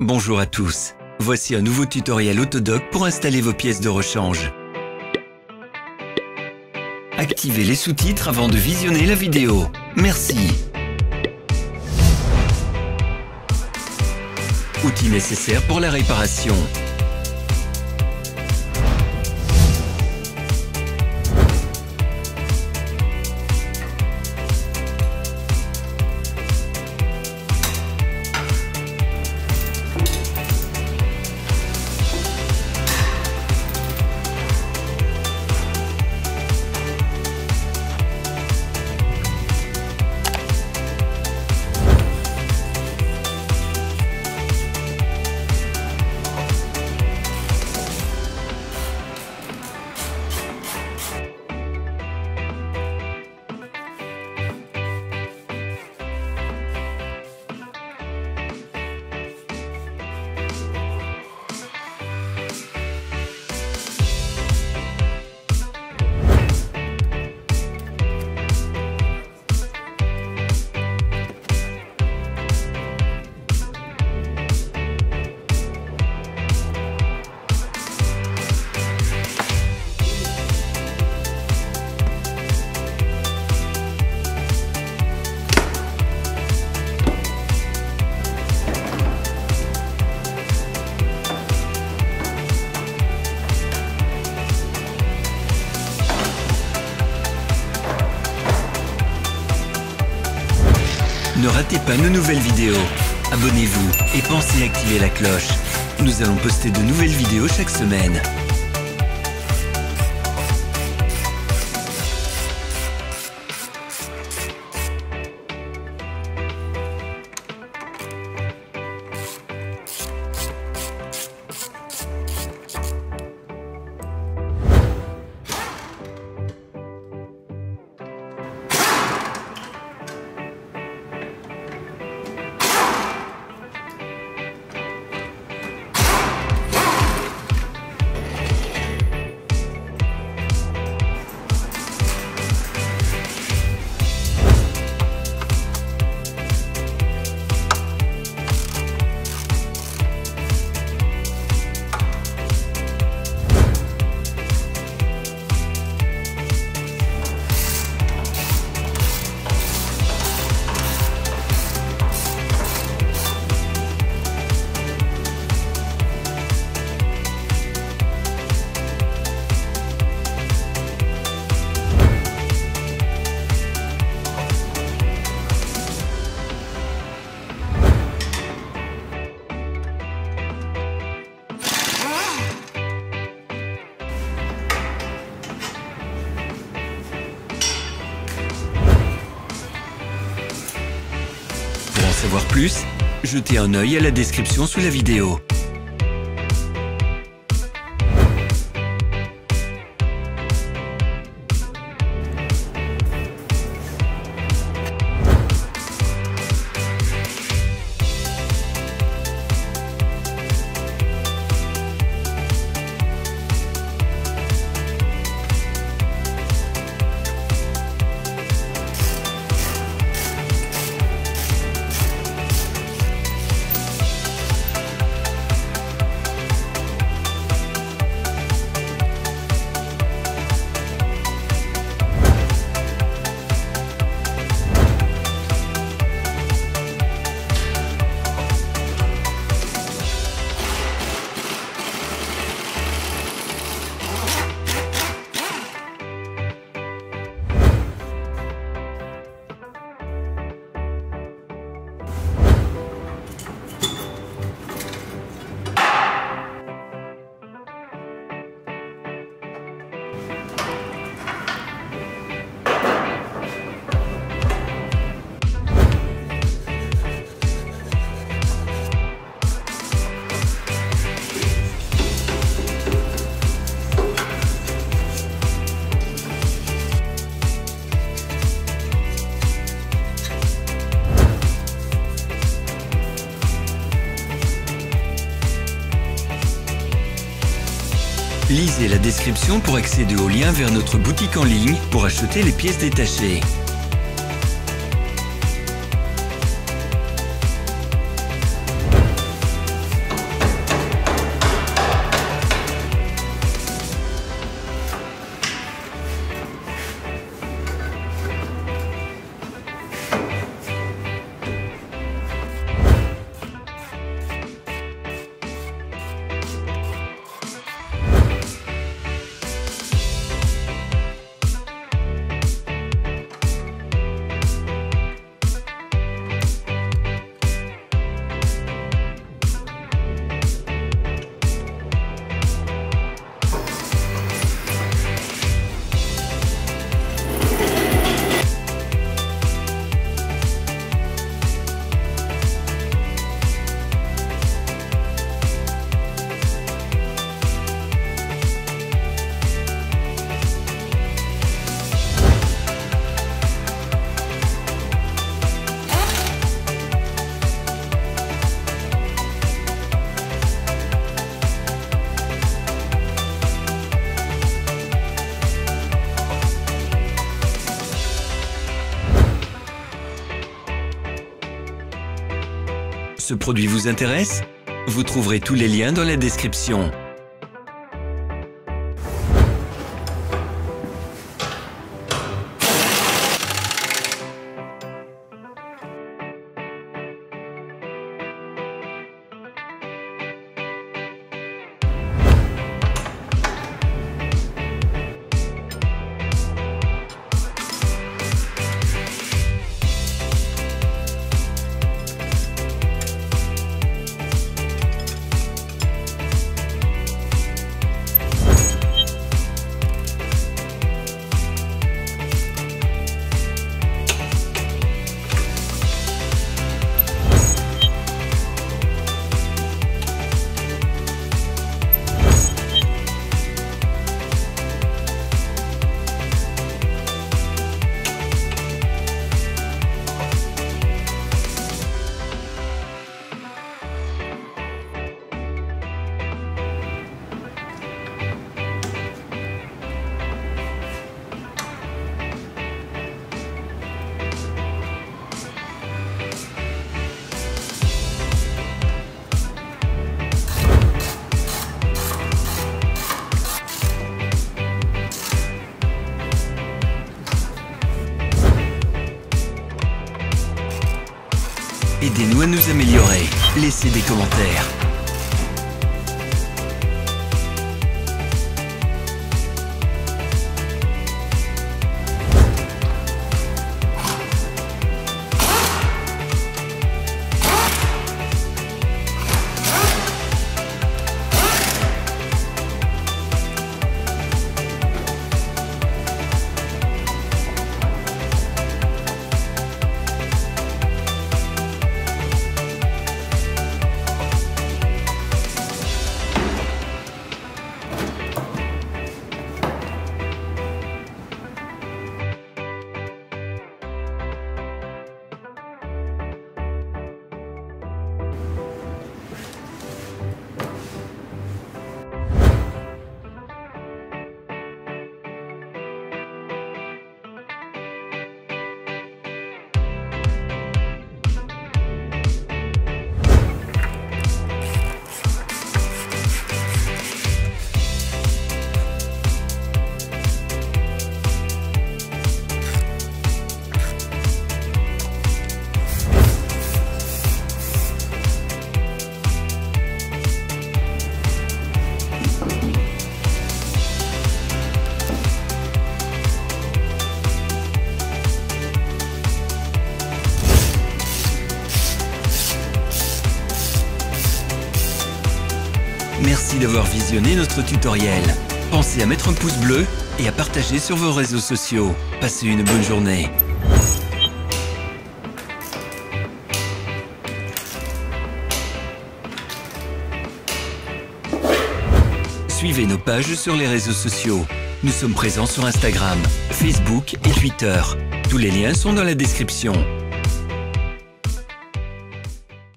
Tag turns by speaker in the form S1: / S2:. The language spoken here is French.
S1: Bonjour à tous. Voici un nouveau tutoriel Autodoc pour installer vos pièces de rechange. Activez les sous-titres avant de visionner la vidéo. Merci. Outils nécessaires pour la réparation. Ratez pas nos nouvelles vidéos. Abonnez-vous et pensez à activer la cloche. Nous allons poster de nouvelles vidéos chaque semaine. Savoir plus, jetez un œil à la description sous la vidéo. La description pour accéder au lien vers notre boutique en ligne pour acheter les pièces détachées. Ce produit vous intéresse Vous trouverez tous les liens dans la description. Aidez-nous à nous améliorer. Laissez des commentaires. Merci d'avoir visionné notre tutoriel. Pensez à mettre un pouce bleu et à partager sur vos réseaux sociaux. Passez une bonne journée. Suivez nos pages sur les réseaux sociaux. Nous sommes présents sur Instagram, Facebook et Twitter. Tous les liens sont dans la description.